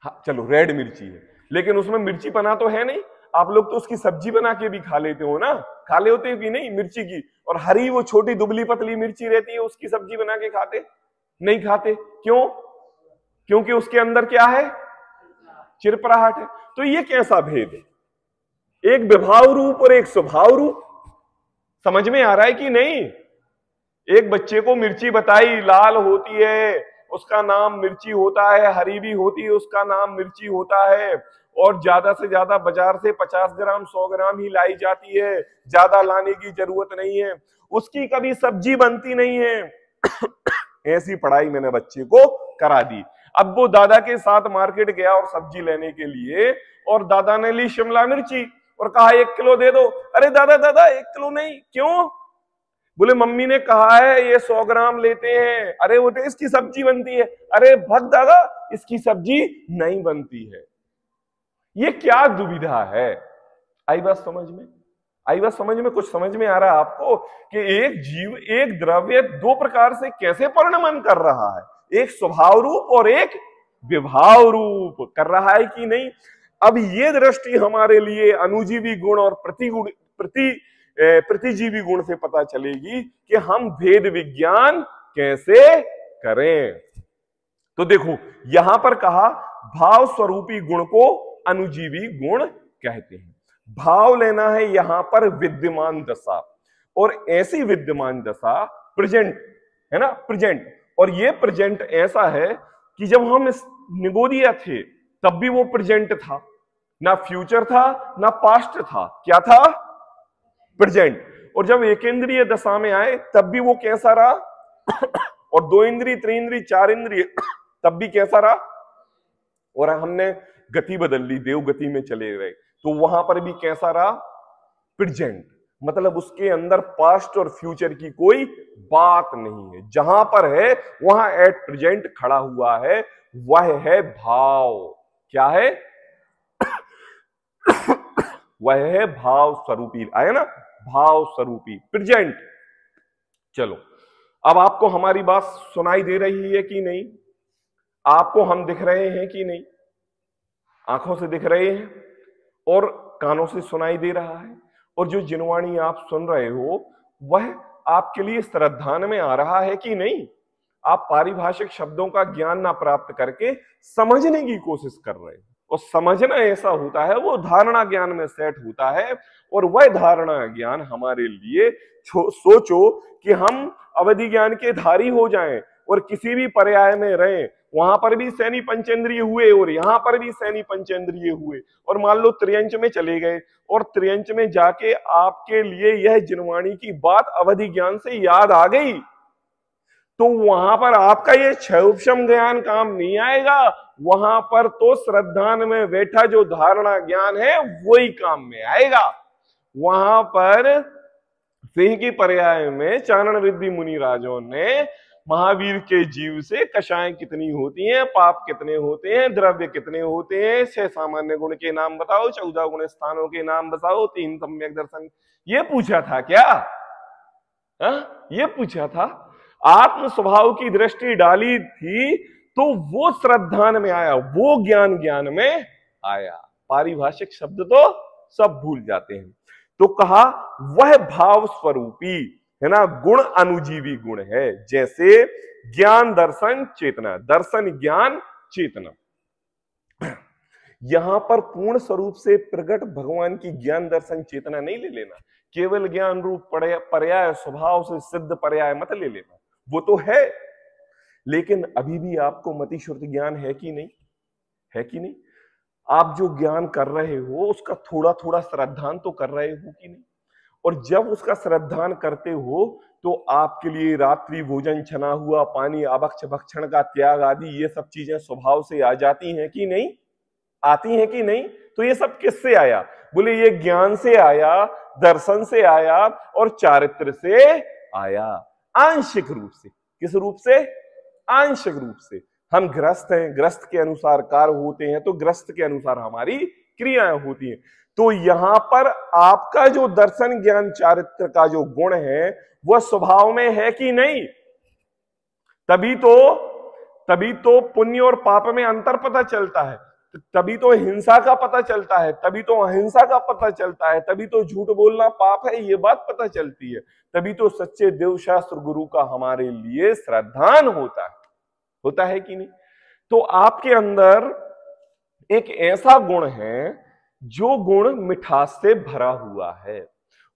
[SPEAKER 1] हाँ? चलो, रेड मिर्ची है। लेकिन उसमें मिर्ची पना तो है नहीं। आप लोग तो उसकी सब्ज़ी बना के भी खा लेते हो ना? खा ले होते हो कि नहीं? मिर्ची की। और हरी वो छोटी दुबली पतली मिर्ची रहती है, उसकी सब्ज़ी बना के खाते? नहीं खाते। क्यों? क्योंकि उसके अंदर क्या है? चिरपराहट है। तो ये कैसा भेद है? एक विभाव रूप और एक स्वभाव रूप। समझ में आ रहा है कि नहीं? एक बच्चे को मिर्ची बताई, लाल होती है, उसका नाम मिर्ची होता है, हरी भी होती है, उसका नाम मिर्ची होता है। और ज़्यादा से ज़्यादा बाज़ार से 50 ग्राम 100 ग्राम ही लाई जाती है। ज़्यादा लाने की ज़रूरत नहीं है। उसकी कभी सब्ज़ी बनती नहीं है। [coughs] ऐसी पढ़ाई मैंने बच्चे को करा दी। अब वो दादा के साथ मार्केट गया और सब्ज़ी लेने के लिए, और दादा ने ली शिमला मिर्ची और कहा, एक किलो दे दो। अरे दादा दादा, एक किलो नहीं। क्यों? बोले, मम्मी ने कहा है, ये सौ ग्राम लेते हैं। अरे, वो तो इसकी सब्ज़ी बनती है। अरे भग दादा, इसकी सब्ज़ी नहीं बनती है। ये क्या दुविधा है? आई बात समझ में? आई बात समझ में? कुछ समझ में आ रहा है आपको कि एक जीव, एक द्रव्य दो प्रकार से कैसे परिणमन कर रहा है? एक स्वभाव रूप और एक विभाव रूप कर रहा है कि नहीं? अब ये दृष्टि हमारे लिए अनुजीवी गुण और प्रतिगुण, प्रति प्रतिजीवी गुण से पता चलेगी कि हम भेद विज्ञान कैसे करें। तो देखो, यहाँ पर कहा, भाव स्वरूपी गुण को अनुजीवी गुण कहते हैं। भाव लेना है यहाँ पर विद्यमान दशा। और ऐसी विद्यमान दशा प्रेजेंट है ना? प्रेजेंट और ये प्रेजेंट ऐसा है कि जब हम इस निगोदिया थे, तब भी वो प्रेजेंट था। ना फ्यूचर था, ना पास्ट था। क्या था? प्रेजेंट और जब एक इंद्रिय दशा में आए, तब भी वो कैसा रहा? और दो इंद्रिय त्रि चार इंद्रिय तब भी कैसा रहा? और हमने गति बदल ली देव गति में चले गए तो वहाँ पर भी कैसा रहा? प्रेजेंट मतलब उसके अंदर पास्ट और फ्यूचर की कोई बात नहीं है। जहाँ पर है, वहाँ एट प्रेजेंट खड़ा हुआ है। वह है भाव। क्या है? वह है भाव स्वरूपी। आया ना? भाव स्वरूपी। प्रेजेंट चलो। अब आपको हमारी बात सुनाई दे रही है कि नहीं? आपको हम दिख रहे हैं कि नहीं? आँखों से दिख रहे हैं और कानों से सुनाई दे रहा है। और जो जिनवाणी आप सुन रहे हो, वह आपके लिए श्रद्धान में आ रहा है कि नहीं? आप पारिभाषिक शब्दों का ज्ञान ना प्राप्त करके समझने की कोशिश कर रहे हैं। और समझना ऐसा होता है, वो धारणा ज्ञान में सेट होता है और वह धारणा ज्ञान हमारे लिए सोचो कि हम अवधि ज्ञान के धारी हो जाएँ और किसी भी पर्याय में रहें वहाँ पर भी सैनी पंचेंद्रिय हुए और यहाँ पर भी सैनी पंचेंद्रिय हुए। और मान लो त्रियंच में चले गए और त्रियंच में जाके आपके लिए यह जिनवाणी की बात अवधि ज्ञान से याद आ गई तो वहाँ पर आपका ये क्षयोपम ज्ञान काम नहीं आएगा। वहाँ पर तो श्रद्धान में बैठा जो धारणा ज्ञान है, वही काम में आएगा। वहाँ पर सिंह की पर्याय में चारण विद्धि मुनि राजों ने महावीर के जीव से कषाएँ कितनी होती हैं, पाप कितने होते हैं, द्रव्य कितने होते हैं, छह सामान्य गुण के नाम बताओ, चौदह गुण स्थानों के नाम बताओ, तीन सम्यक दर्शन। ये पूछा था क्या? हा? ये पूछा था, आत्म स्वभाव की दृष्टि डाली थी तो वो श्रद्धान में आया, वो ज्ञान ज्ञान में आया। पारिभाषिक शब्द तो सब भूल जाते हैं। तो कहा, वह भाव स्वरूपी है ना? गुण अनुजीवी गुण है। जैसे ज्ञान दर्शन चेतना, दर्शन ज्ञान चेतना। यहाँ पर पूर्ण स्वरूप से प्रकट भगवान की ज्ञान दर्शन चेतना नहीं ले लेना। केवल ज्ञान रूप पर्याय, स्वभाव से सिद्ध पर्याय मत ले लेना। वो तो है। लेकिन अभी भी आपको मति शुद्ध ज्ञान है कि नहीं? है कि नहीं? आप जो ज्ञान कर रहे हो, उसका थोड़ा थोड़ा श्रद्धांत तो कर रहे हो कि नहीं? और जब उसका श्रद्धान करते हो तो आपके लिए रात्रि भोजन, छना हुआ पानी, अभक्ष भक्षण का त्याग आदि, ये सब चीज़ें स्वभाव से आ जाती हैं कि नहीं? आती हैं कि नहीं? तो ये सब किससे आया? बोले, ये ज्ञान से आया, दर्शन से आया और चारित्र से आया। आंशिक रूप से। किस रूप से? आंशिक रूप से। हम ग्रस्त हैं, ग्रस्त के अनुसार कार्य होते हैं तो ग्रस्त के अनुसार हमारी क्रियाएँ होती हैं। तो यहाँ पर आपका जो दर्शन ज्ञान चारित्र का जो गुण है, वह स्वभाव में है कि नहीं? तभी तो तभी तो पुण्य और पाप में अंतर पता चलता है। तभी तो हिंसा का पता चलता है, तभी तो अहिंसा का पता चलता है, तभी तो झूठ बोलना पाप है, ये बात पता चलती है। तभी तो सच्चे देवशास्त्र गुरु का हमारे लिए श्रद्धान होता है। होता है कि नहीं? तो आपके अंदर एक ऐसा गुण है जो गुण मिठास से भरा हुआ है,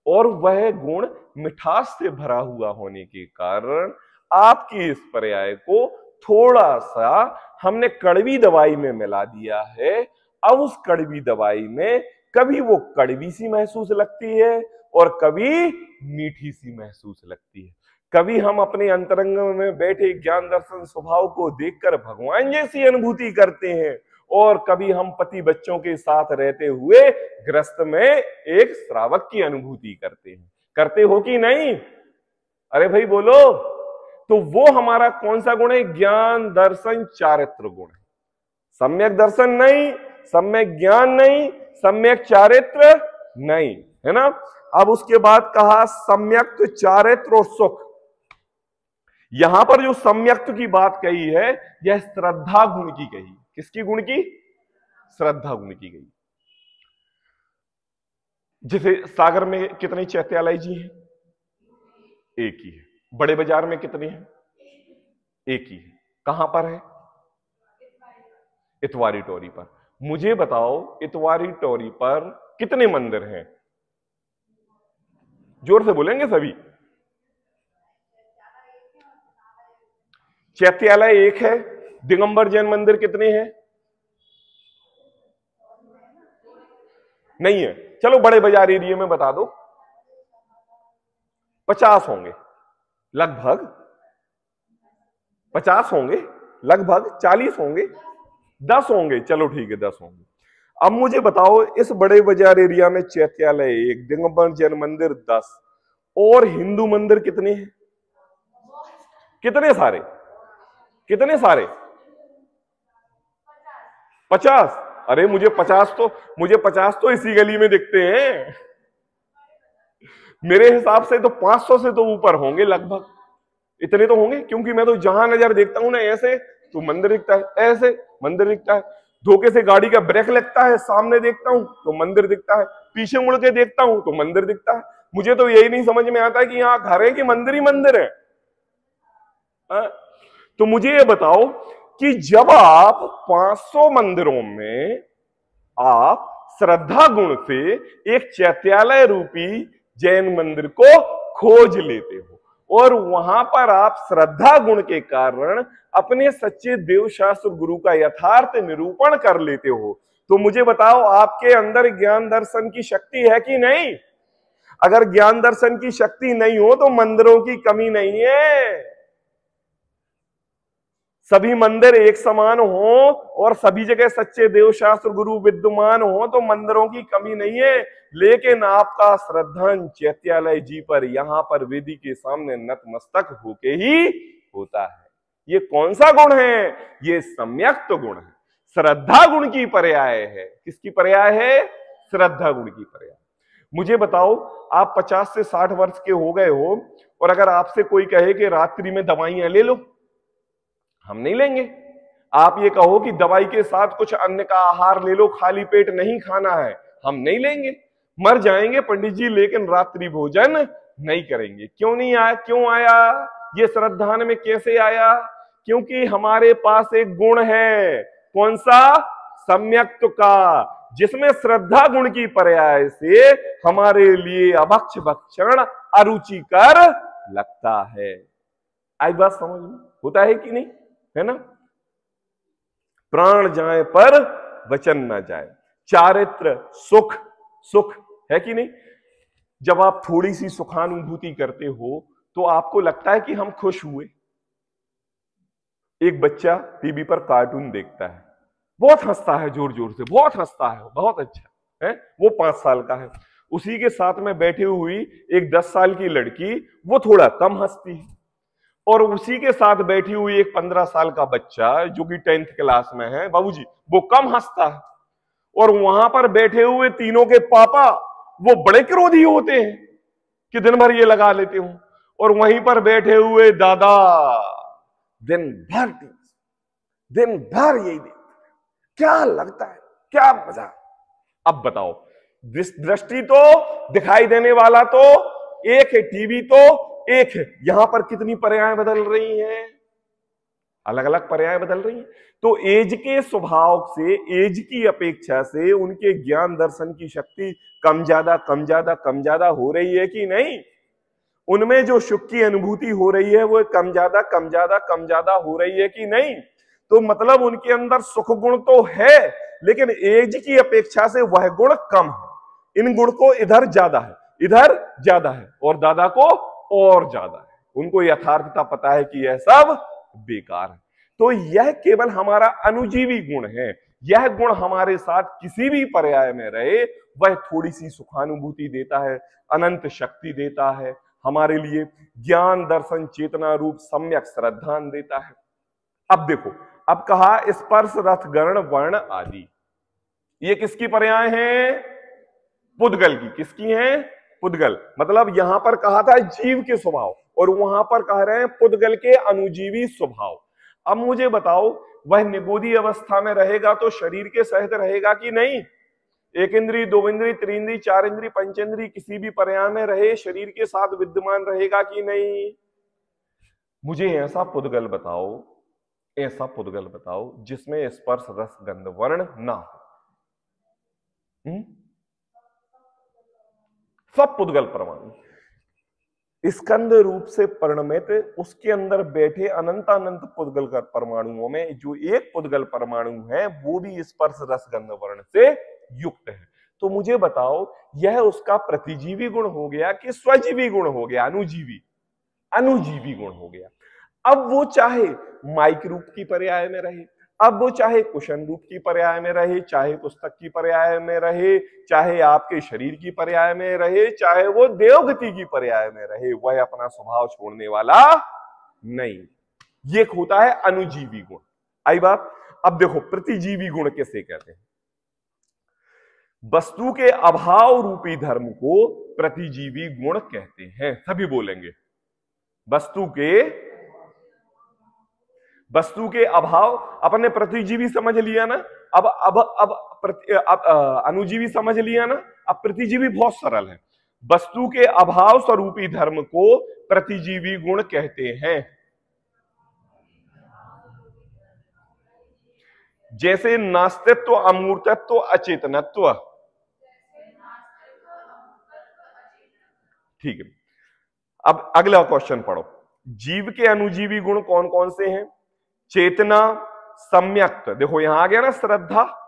[SPEAKER 1] और वह गुण मिठास से भरा हुआ होने के कारण आपकी इस पर्याय को थोड़ा सा हमने कड़वी दवाई में मिला दिया है। अब उस कड़वी दवाई में कभी वो कड़वी सी महसूस लगती है, और कभी मीठी सी महसूस लगती है। कभी हम अपने अंतरंग में बैठे ज्ञान दर्शन स्वभाव को देखकर भगवान जैसी अनुभूति करते हैं और कभी हम पति बच्चों के साथ रहते हुए ग्रस्त में एक श्रावक की अनुभूति करते हैं। करते हो कि नहीं? अरे भाई बोलो तो वो हमारा कौन सा गुण है? ज्ञान, दर्शन, चारित्र गुण है। सम्यक दर्शन नहीं, सम्यक ज्ञान नहीं, सम्यक चारित्र नहीं, है ना? अब उसके बाद कहा, सम्यक चारित्र और सुख। यहाँ पर जो सम्यक्त की बात कही है, यह श्रद्धा गुण की कही। किसकी गुण की? श्रद्धा गुण की गई। जैसे सागर में कितने चैत्यालय जी हैं? एक ही है। बड़े बाज़ार में कितने हैं? एक ही है। कहाँ पर है? इतवारी टोरी पर। मुझे बताओ, इतवारी टोरी पर कितने मंदिर हैं? ज़ोर से बोलेंगे सभी? चैत्यालय एक है। दिगंबर जैन मंदिर कितने हैं? नहीं है। चलो बड़े बाज़ार एरिया में बता दो। पचास होंगे। लगभग पचास होंगे। लगभग चालीस होंगे। दस होंगे। चलो ठीक है, दस होंगे। अब मुझे बताओ, इस बड़े बाज़ार एरिया में चैत्यालय एक, दिगंबर जैन मंदिर दस, और हिंदू मंदिर कितने हैं? कितने सारे? कितने सारे? पचास? अरे मुझे पचास तो मुझे पचास तो इसी गली में दिखते हैं। मेरे हिसाब से तो 500 से तो ऊपर होंगे लगभग। इतने तो होंगे, क्योंकि मैं तो जहाँ नज़र देखता हूँ ना, ऐसे तो मंदिर दिखता है, ऐसे, मंदिर दिखता है। धोखे से गाड़ी का ब्रेक लगता है, सामने देखता हूँ तो मंदिर दिखता है। पीछे मुड़ के देखता हूँ तो मंदिर दिखता है। मुझे तो यही नहीं समझ में आता कि यहाँ घर है कि मंदिर ही मंदिर है। आ? हाँ? तो मुझे ये बताओ कि जब आप 500 मंदिरों में आप श्रद्धा गुण से एक चैत्यालय रूपी जैन मंदिर को खोज लेते हो, और वहाँ पर आप श्रद्धा गुण के कारण अपने सच्चे देवशास्त्र गुरु का यथार्थ निरूपण कर लेते हो तो मुझे बताओ आपके अंदर ज्ञान दर्शन की शक्ति है कि नहीं? अगर ज्ञान दर्शन की शक्ति नहीं हो तो मंदिरों की कमी नहीं है। सभी मंदिर एक समान हो और सभी जगह सच्चे देवशास्त्र गुरु विद्यमान हो तो मंदिरों की कमी नहीं है। लेकिन आपका श्रद्धान चैत्यालय जी पर यहाँ पर वेदी के सामने नतमस्तक होके ही होता है। ये कौन सा गुण है? ये सम्यक्त गुण है। श्रद्धा गुण की पर्याय है। किसकी पर्याय है? श्रद्धा गुण की पर्याय। मुझे बताओ, आप 50 से 60 वर्ष के हो गए हो, और अगर आपसे कोई कहे कि रात्रि में दवाइयाँ ले लो हम नहीं लेंगे। आप ये कहो कि दवाई के साथ कुछ अन्य का आहार ले लो, खाली पेट नहीं खाना है, हम नहीं लेंगे। मर जाएँगे पंडित जी, लेकिन रात्रि भोजन नहीं करेंगे। क्यों नहीं आया? क्यों आया? ये श्रद्धान में कैसे आया? क्योंकि हमारे पास एक गुण है। कौन सा? सम्यक्त का, जिसमें श्रद्धा गुण की पर्याय से हमारे लिए अभक्ष भक्षण अरुचिकर लगता है। आई बात समझ में? होता है कि नहीं? है ना? प्राण जाए पर वचन ना जाए। चारित्र सुख सुख है कि नहीं? जब आप थोड़ी सी सुखानुभूति करते हो तो आपको लगता है कि हम खुश हुए। एक बच्चा टीवी पर कार्टून देखता है। बहुत हंसता है ज़ोर ज़ोर से, बहुत हंसता है बहुत अच्छा है। वो पाँच साल का है। उसी के साथ में बैठी हुई एक दस साल की लड़की, वो थोड़ा कम हंसती है। और उसी के साथ बैठी हुई एक पंद्रह साल का बच्चा, जो कि टेंथ क्लास में है, बाबूजी, वो कम हंसता है। और वहाँ पर बैठे हुए तीनों के पापा, वो बड़े क्रोधी होते हैं कि दिन भर ये लगा लेते हूँ। और वहीं पर बैठे हुए दादा, दिन भर दिन भर यही देखते क्या लगता है, क्या मज़ा अब बताओ, दृष्टि तो दिखाई देने वाला तो एक है टीवी तो एक है यहाँ पर कितनी पर्याय बदल रही हैं? अलग अलग पर्याय बदल रही हैं। तो एज के स्वभाव से, एज की अपेक्षा से उनके ज्ञान दर्शन की शक्ति कम ज़्यादा कम ज़्यादा कम ज़्यादा हो रही है कि नहीं? उनमें जो सुख की अनुभूति हो रही है, वो कम ज़्यादा कम ज़्यादा कम ज़्यादा हो रही है कि नहीं? तो मतलब उनके अंदर सुख गुण तो है, लेकिन एज की अपेक्षा से वह गुण कम है। इन गुण को इधर ज़्यादा है, इधर ज़्यादा है। और दादा को और ज़्यादा है। उनको यथार्थता पता है कि यह सब बेकार है। तो यह केवल हमारा अनुजीवी गुण है। यह गुण हमारे साथ किसी भी पर्याय में रहे, वह थोड़ी सी सुखानुभूति देता है, अनंत शक्ति देता है, हमारे लिए ज्ञान, दर्शन, चेतना रूप सम्यक श्रद्धान देता है। अब देखो, अब कहा स्पर्श, रथ गण वर्ण आदि। ये किसकी पर्याय है? पुद्गल की। किसकी है? पुद्गल। मतलब यहाँ पर कहा था जीव के स्वभाव, और वहाँ पर कह रहे हैं पुद्गल के अनुजीवी स्वभाव। अब मुझे बताओ, वह निगोदी अवस्था में रहेगा तो शरीर के सहित रहेगा कि नहीं? एक इंद्री, दो इंद्री त्रिंद्री चार इंद्री पंचेंद्री किसी भी पर्याय में रहे, शरीर के साथ विद्यमान रहेगा कि नहीं? मुझे ऐसा पुद्गल बताओ, ऐसा पुद्गल बताओ जिसमें स्पर्श रस गंध वर्ण ना हो। हम्म? सब पुद्गल परमाणु। स्कंद रूप से परिणमित, उसके अंदर बैठे अनंत अनंत पुद्गल परमाणुओं में, जो एक पुद्गल परमाणु है, वो भी स्पर्श रस गंध वर्ण से युक्त है। तो मुझे बताओ, यह उसका प्रतिजीवी गुण हो गया कि स्वजीवी गुण हो गया, अनुजीवी? अनुजीवी गुण हो गया। अब वो चाहे माइक रूप की पर्याय में रहे अब वो चाहे कुशन रूप की पर्याय में रहे, चाहे पुस्तक की पर्याय में रहे, चाहे आपके शरीर की पर्याय में रहे, चाहे वो देवगति की पर्याय में रहे, वह अपना स्वभाव छोड़ने वाला नहीं। ये होता है अनुजीवी गुण। आई बात, अब देखो, प्रतिजीवी गुण कैसे कहते हैं? वस्तु के अभाव रूपी धर्म को प्रतिजीवी गुण कहते हैं। सभी बोलेंगे। वस्तु के वस्तु के अभाव अपने प्रतिजीवी समझ लिया ना? अब अब अब, अब अनुजीवी समझ लिया ना? अब प्रतिजीवी बहुत सरल है। वस्तु के अभाव स्वरूपी धर्म को प्रतिजीवी गुण कहते हैं। जैसे नास्तित्व अमूर्तत्व अचेतनत्व। ठीक है। अब अगला क्वेश्चन पढ़ो। जीव के अनुजीवी गुण कौन कौन से हैं? चेतना सम्यक्त। देखो, यहाँ आ गया ना श्रद्धा।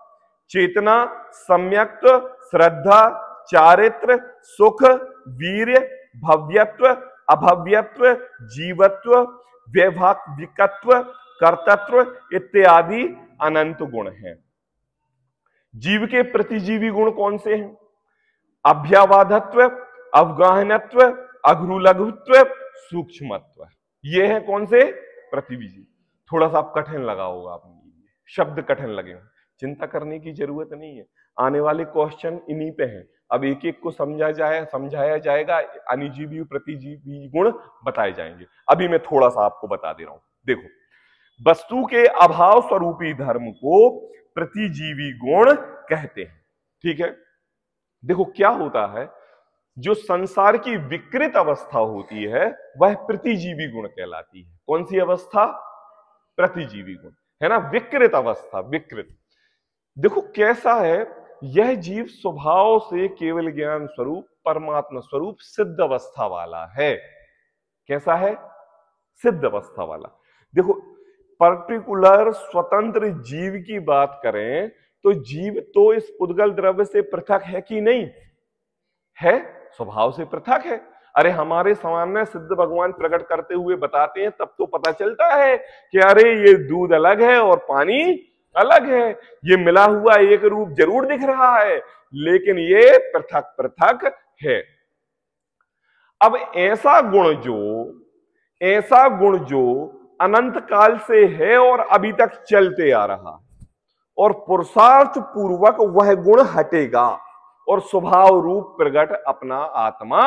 [SPEAKER 1] चेतना सम्यक्त, श्रद्धा, चारित्र, सुख वीर भव्यत्व, अभव्यत्व, जीवत्व वैभाविकत्व कर्तत्व इत्यादि अनंत गुण हैं। जीव के प्रतिजीवी गुण कौन से हैं? अभ्यावाधत्व, अवगाहनत्व, अघ्रुलघुत्व, सूक्ष्मत्व। ये है कौन से? प्रतिविजी थोड़ा सा आप कठिन लगा होगा अपने शब्द कठिन लगे चिंता करने की ज़रूरत नहीं है। आने वाले क्वेश्चन इन्हीं पे हैं। अब एक एक को समझा जाए, समझाया जाएगा, अनिजीवी प्रतिजीवी गुण बताए जाएँगे। अभी मैं थोड़ा सा आपको बता दे रहा हूँ। देखो, वस्तु के अभाव स्वरूपी धर्म को प्रतिजीवी गुण कहते हैं। ठीक है? देखो, क्या होता है? जो संसार की विकृत अवस्था होती है, वह प्रतिजीवी गुण कहलाती है। कौन सी अवस्था? प्रतिजीवी गुण। है ना? विकृत अवस्था, विकृत। देखो कैसा है, यह जीव स्वभाव से केवल ज्ञान स्वरूप, परमात्मा स्वरूप सिद्ध अवस्था वाला है। कैसा है? सिद्ध अवस्था वाला। देखो, पर्टिकुलर स्वतंत्र जीव की बात करें तो जीव तो इस उद्गल द्रव्य से पृथक है कि नहीं? है? स्वभाव से पृथक है। अरे हमारे सामने सिद्ध भगवान प्रकट करते हुए बताते हैं, तब तो पता चलता है कि अरे ये दूध अलग है और पानी अलग है। ये मिला हुआ एक रूप ज़रूर दिख रहा है, लेकिन ये पृथक पृथक है। अब ऐसा गुण जो, ऐसा गुण जो अनंत काल से है और अभी तक चलते आ रहा, और पुरुषार्थ पूर्वक वह गुण हटेगा, और स्वभाव रूप प्रकट अपना आत्मा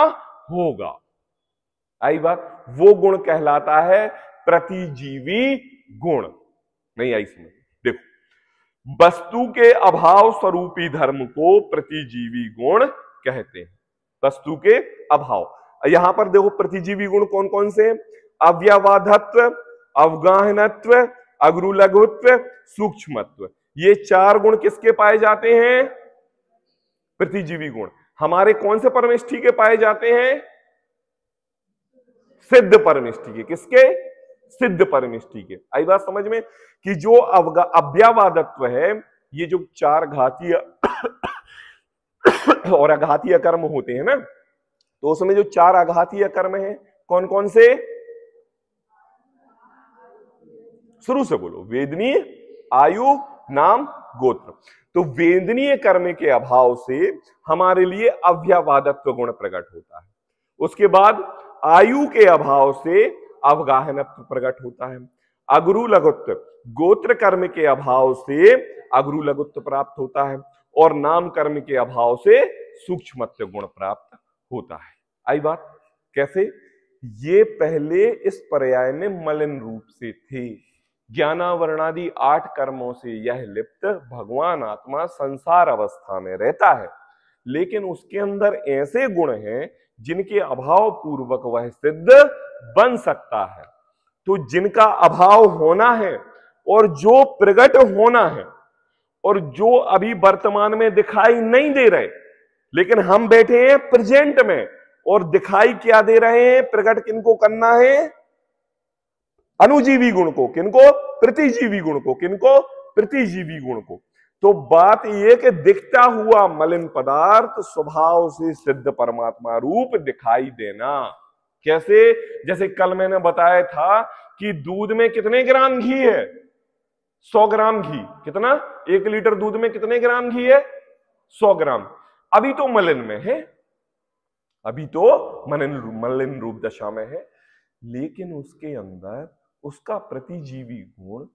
[SPEAKER 1] होगा। आई बात, वो गुण कहलाता है प्रतिजीवी गुण। नहीं आई समझ। देखो, वस्तु के अभाव स्वरूपी धर्म को प्रतिजीवी गुण कहते हैं। वस्तु के अभाव। यहाँ पर देखो, प्रतिजीवी गुण कौन कौन से अव्यवाधत्व, अवगाहनत्व, अग्रुलघुत्व, सूक्ष्मत्व। ये चार गुण किसके पाए जाते हैं? प्रतिजीवी गुण। हमारे कौन से परमेष्ठी के पाए जाते हैं? सिद्ध परमिष्टि के। किसके? सिद्ध परमिष्टि के। आई बात समझ में? कि जो अव्यावादत्व है, ये जो चार घातीय [coughs] और अघातीय कर्म होते हैं ना तो उसमें जो चार अघातीय कर्म है कौन कौन से? शुरू से बोलो। वेदनी आयु नाम गोत्र। तो वेदनीय कर्म के अभाव से हमारे लिए अव्यवादत्व गुण प्रकट होता है। उसके बाद आयु के अभाव से अवगाहनत्व प्रकट होता है। अग्रु लघुत्व गोत्र कर्म के अभाव से अग्रु लघुत्व प्राप्त होता है और नाम कर्म के अभाव से सूक्ष्म गुण प्राप्त होता है। आई बात? कैसे? ये पहले इस पर्याय में मलिन रूप से थे। ज्ञानावरणादि आठ कर्मों से यह लिप्त भगवान आत्मा संसार अवस्था में रहता है। लेकिन उसके अंदर ऐसे गुण हैं जिनके अभाव पूर्वक वह सिद्ध बन सकता है। तो जिनका अभाव होना है और जो प्रकट होना है और जो अभी वर्तमान में दिखाई नहीं दे रहे, लेकिन हम बैठे हैं प्रेजेंट में और दिखाई क्या दे रहे हैं प्रकट किनको करना है? अनुजीवी गुण को किनको? प्रतिजीवी गुण को किनको? प्रतिजीवी गुण को। तो बात यह कि दिखता हुआ मलिन पदार्थ स्वभाव से सिद्ध परमात्मा रूप दिखाई देना। कैसे? जैसे कल मैंने बताया था कि दूध में कितने ग्राम घी है? सौ ग्राम घी। कितना? एक लीटर दूध में कितने ग्राम घी है? सौ ग्राम। अभी तो मलिन में है। अभी तो मलिन मलिन रूप दशा में है। लेकिन उसके अंदर उसका प्रतिजीवी गुण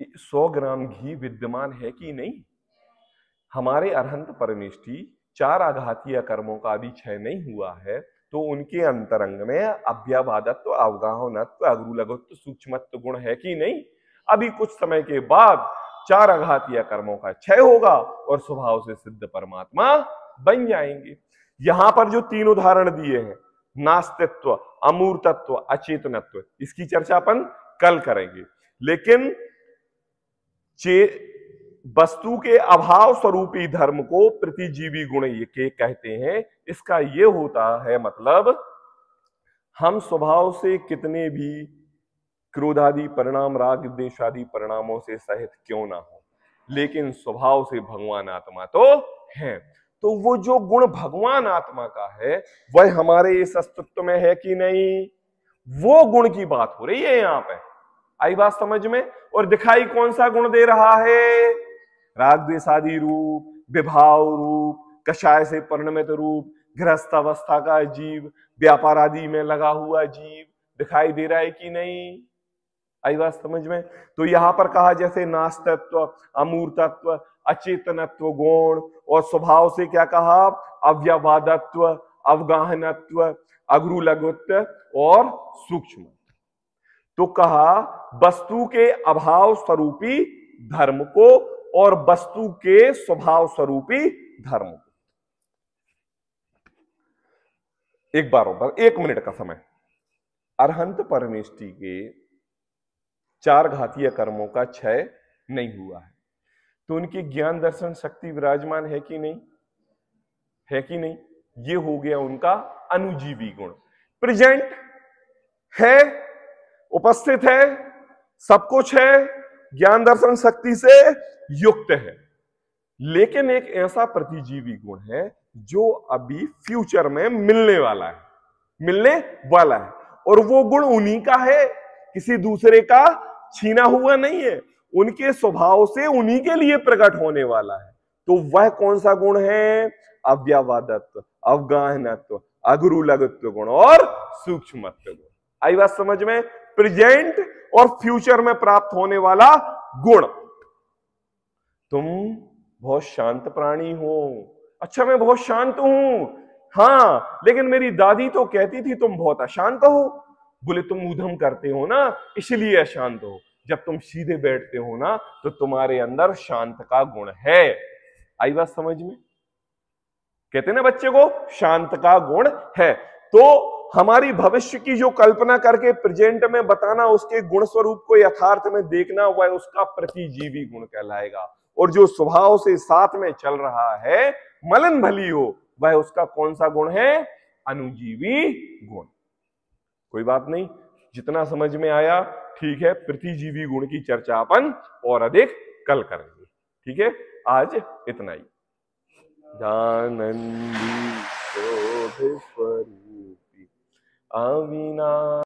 [SPEAKER 1] सौ ग्राम घी विद्यमान है कि नहीं? हमारे अरहंत परमेष्ठी चार आघातीय कर्मों का अभी क्षय नहीं हुआ है तो उनके अंतरंग में अभ्यावादत्व अवगाहनत्व, अग्रुलघुत्व, सूक्ष्मत्व गुण है कि नहीं? अभी कुछ समय के बाद चार आघातीय कर्मों का क्षय होगा और स्वभाव से सिद्ध परमात्मा बन जाएँगे। यहाँ पर जो तीन उदाहरण दिए हैं नास्तित्व, अमूर्तत्व, अचेतनत्व। इसकी चर्चा अपन कल करेंगे। लेकिन चे, वस्तु के अभाव स्वरूपी धर्म को प्रतिजीवी गुण ये के कहते हैं, इसका ये होता है मतलब हम स्वभाव से कितने भी क्रोधादि परिणाम, राग देश आदि परिणामों से सहित क्यों ना हो, लेकिन स्वभाव से भगवान आत्मा तो है। तो वो जो गुण भगवान आत्मा का है, वह हमारे इस अस्तित्व में है कि नहीं? वो गुण की बात हो रही है यहाँ पे। आई बात समझ में? और दिखाई कौन सा गुण दे रहा है? राग द्वेषादि रूप, विभाव रूप, कषाय से परिणमित रूप, गृहस्थ अवस्था का जीव, व्यापार आदि में लगा हुआ जीव दिखाई दे रहा है कि नहीं? आई बात समझ में? तो यहाँ पर कहा जैसे नास्तत्व, अमूर्तत्व, अचेतनत्व, गुण और स्वभाव से क्या कहा? अव्यवादत्व, अवगाहनत्व अग्रु लघुत्व और सूक्ष्म। तो कहा, वस्तु के अभाव स्वरूपी धर्म को और वस्तु के स्वभाव स्वरूपी धर्म को। एक बार पर एक मिनट का समय। अरहंत परमेष्टि के चार घातीय कर्मों का क्षय नहीं हुआ है। तो उनकी ज्ञान, दर्शन, शक्ति विराजमान है कि नहीं? है कि नहीं? ये हो गया उनका अनुजीवी गुण। प्रेजेंट है, उपस्थित है, सब कुछ है, ज्ञान, दर्शन, शक्ति से युक्त है। लेकिन एक ऐसा प्रतिजीवी गुण है जो अभी फ्यूचर में मिलने वाला है, मिलने वाला है। और वो गुण उन्हीं का है, किसी दूसरे का छीना हुआ नहीं है। उनके स्वभाव से उन्हीं के लिए प्रकट होने वाला है। तो वह कौन सा गुण है? अव्यावादत्व, अवगाहनत्व अग्रुलघुत्व गुण और सूक्ष्म गुण। आई बात समझ में? प्रेजेंट और फ्यूचर में प्राप्त होने वाला गुण। तुम बहुत शांत प्राणी हो। अच्छा मैं बहुत शांत हूँ। हाँ लेकिन मेरी दादी तो कहती थी, तुम बहुत अशांत हो। बोले, तुम उधम करते हो ना, इसलिए अशांत हो। जब तुम सीधे बैठते हो ना तो तुम्हारे अंदर शांत का गुण है। आई बात समझ में? कहते ना बच्चे को, शांत का गुण है। तो हमारी भविष्य की जो कल्पना करके प्रेजेंट में बताना, उसके गुण स्वरूप को यथार्थ में देखना, वह उसका प्रतिजीवी गुण कहलाएगा। और जो स्वभाव से साथ में चल रहा है मलन भली हो, वह उसका कौन सा गुण है? अनुजीवी गुण। कोई बात नहीं, जितना समझ में आया, ठीक है, प्रतिजीवी गुण की चर्चा अपन और अधिक कल करेंगे, ठीक है, आज इतना ही। जानंदी अविना अविनाशी।